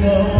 flow